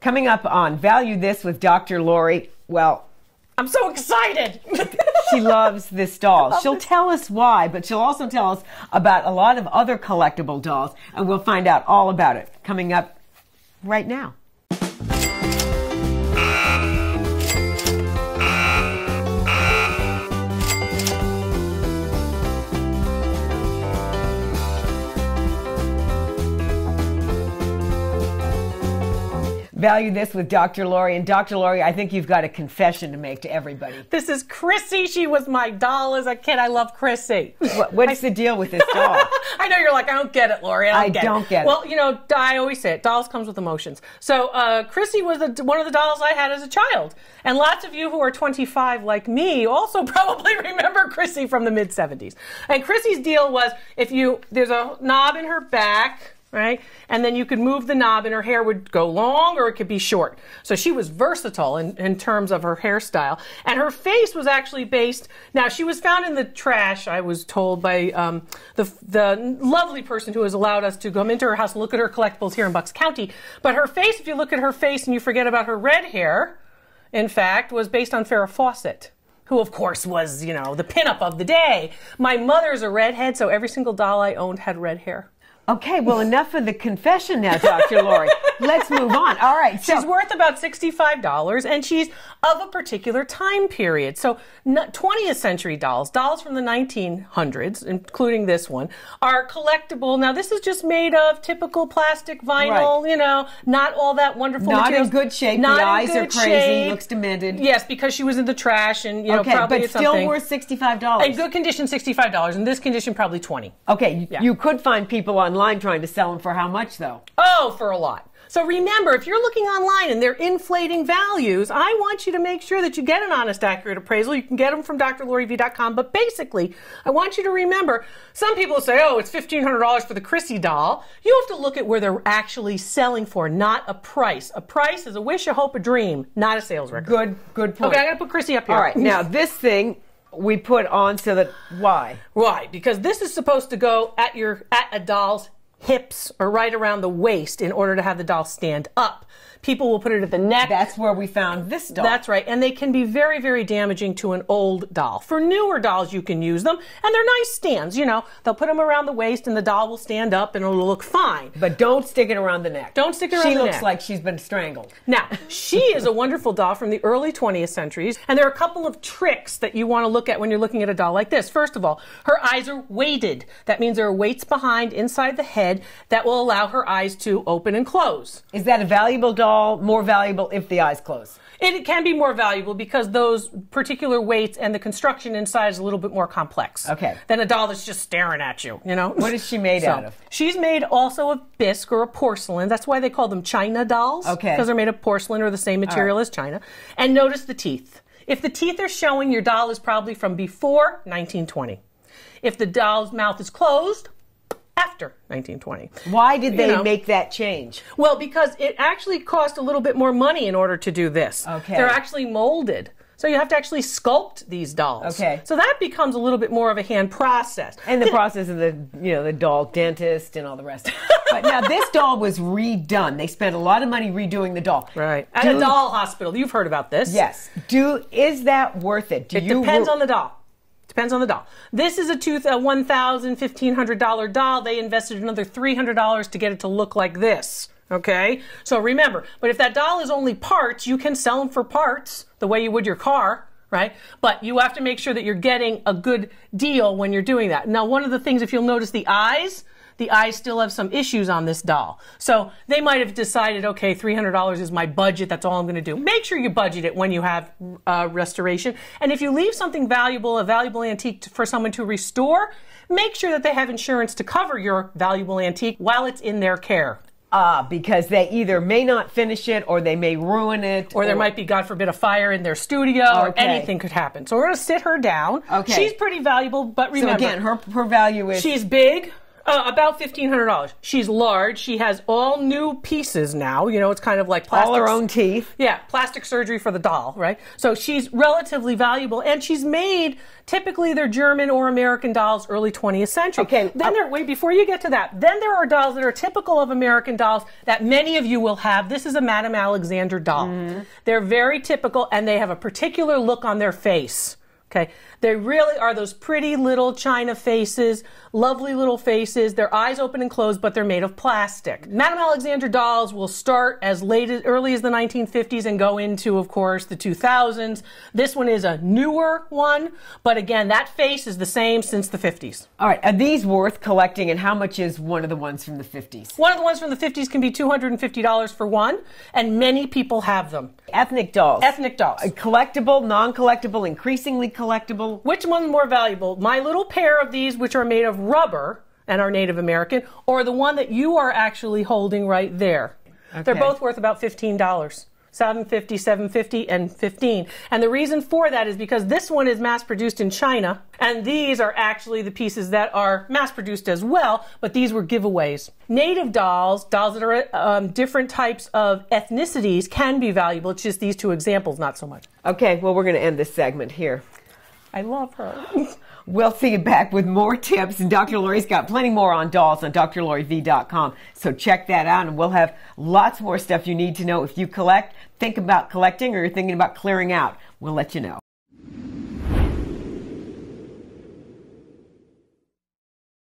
Coming up on Value This with Dr. Lori. Well, I'm so excited. she loves this doll. She'll tell us why, but she'll also tell us about a lot of other collectible dolls, and we'll find out all about it coming up right now. Value this with Dr. Lori. And Dr. Lori, I think you've got a confession to make to everybody. This is Chrissy. She was my doll as a kid. I love Chrissy. What, what's I, the deal with this doll? I know you're like, I don't get it, Lori. I don't, I get, don't it. get it. Well, you know, I always say it. Dolls comes with emotions. So uh, Chrissy was the, one of the dolls I had as a child. And lots of you who are 25 like me also probably remember Chrissy from the mid 70s. And Chrissy's deal was if you, there's a knob in her back, right? And then you could move the knob and her hair would go long or it could be short. So she was versatile in, in terms of her hairstyle. And her face was actually based, now she was found in the trash, I was told by um, the, the lovely person who has allowed us to come into her house look at her collectibles here in Bucks County. But her face, if you look at her face and you forget about her red hair, in fact, was based on Farrah Fawcett who of course was, you know, the pinup of the day. My mother's a redhead, so every single doll I owned had red hair. Okay, well, enough of the confession now, Dr. Lori. Let's move on. All right. So. She's worth about $65, and she's of a particular time period. So, 20th century dolls, dolls from the 1900s, including this one, are collectible. Now, this is just made of typical plastic vinyl, right. you know, not all that wonderful Not materials. in good shape. Not the eyes are crazy. Shape. Looks demented. Yes, because she was in the trash, and, you know, okay, probably but still worth $65. In good condition, $65. In this condition, probably 20 Okay, yeah. you could find people online trying to sell them for how much though? Oh, for a lot. So remember, if you're looking online and they're inflating values, I want you to make sure that you get an honest, accurate appraisal. You can get them from drloriv.com. But basically, I want you to remember, some people say, oh, it's $1,500 for the Chrissy doll. You have to look at where they're actually selling for, not a price. A price is a wish, a hope, a dream, not a sales record. Good, good point. Okay, I gotta put Chrissy up here. All right, now this thing we put on so that why? Why? Because this is supposed to go at your at a doll's hips or right around the waist in order to have the doll stand up. People will put it at the neck. That's where we found this doll. That's right. And they can be very, very damaging to an old doll. For newer dolls, you can use them, and they're nice stands. You know, they'll put them around the waist, and the doll will stand up, and it'll look fine. But don't stick it around the neck. Don't stick it around she the neck. She looks like she's been strangled. Now, she is a wonderful doll from the early 20th centuries, and there are a couple of tricks that you want to look at when you're looking at a doll like this. First of all, her eyes are weighted. That means there are weights behind inside the head that will allow her eyes to open and close. Is that a valuable doll? More valuable? valuable if the eyes close. It can be more valuable because those particular weights and the construction inside is a little bit more complex. Okay. Than a doll that's just staring at you, you know? What is she made so, out of? She's made also of bisque or a porcelain. That's why they call them China dolls. Okay. Because they're made of porcelain or the same material right. as China. And notice the teeth. If the teeth are showing, your doll is probably from before 1920. If the doll's mouth is closed, after 1920. Why did they you know? make that change? Well, because it actually cost a little bit more money in order to do this. Okay. They're actually molded. So you have to actually sculpt these dolls. Okay. So that becomes a little bit more of a hand process. And the process of the you know the doll dentist and all the rest. but now this doll was redone. They spent a lot of money redoing the doll. Right. At do, a doll hospital. You've heard about this. Yes. Do is that worth it? Do it depends on the doll. Depends on the doll. This is a two, a $1,000, $1,500 doll. They invested another $300 to get it to look like this. Okay? So remember, but if that doll is only parts, you can sell them for parts the way you would your car, right? But you have to make sure that you're getting a good deal when you're doing that. Now, one of the things, if you'll notice the eyes, the eyes still have some issues on this doll. So they might have decided, okay, $300 is my budget. That's all I'm going to do. Make sure you budget it when you have uh, restoration. And if you leave something valuable, a valuable antique for someone to restore, make sure that they have insurance to cover your valuable antique while it's in their care. Ah, because they either may not finish it or they may ruin it. Or, or there might be, God forbid, a fire in their studio okay. or anything could happen. So we're going to sit her down. Okay. She's pretty valuable, but remember. So again, her, her value is. She's big Uh, about fifteen hundred dollars. She's large. She has all new pieces now. You know, it's kind of like plastic. All her own teeth. Yeah, plastic surgery for the doll, right? So she's relatively valuable, and she's made. Typically, they're German or American dolls, early 20th century. Okay, Then uh, there. Wait, before you get to that, then there are dolls that are typical of American dolls that many of you will have. This is a Madame Alexander doll. Mm-hmm. They're very typical, and they have a particular look on their face. Okay, they really are those pretty little china faces, lovely little faces. Their eyes open and close, but they're made of plastic. Madame Alexander dolls will start as late as early as the 1950s and go into, of course, the 2000s. This one is a newer one, but again, that face is the same since the 50s. All right, are these worth collecting, and how much is one of the ones from the 50s? One of the ones from the 50s can be $250 for one, and many people have them. Ethnic dolls. Ethnic dolls. Uh, collectible, non-collectible, increasingly collectible. Which one's more valuable? My little pair of these, which are made of rubber and are Native American, or the one that you are actually holding right there? They're both worth about $15. 750 750 and 15 and the reason for that is because this one is mass produced in china and these are actually the pieces that are mass produced as well but these were giveaways native dolls dolls that are um, different types of ethnicities can be valuable it's just these two examples not so much Okay, well, we're going to end this segment here. I love her We'll see you back with more tips. And Dr. Lori's got plenty more on dolls on drloriv.com. So check that out, and we'll have lots more stuff you need to know if you collect, think about collecting, or you're thinking about clearing out. We'll let you know.